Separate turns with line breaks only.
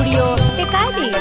Studio Tekari.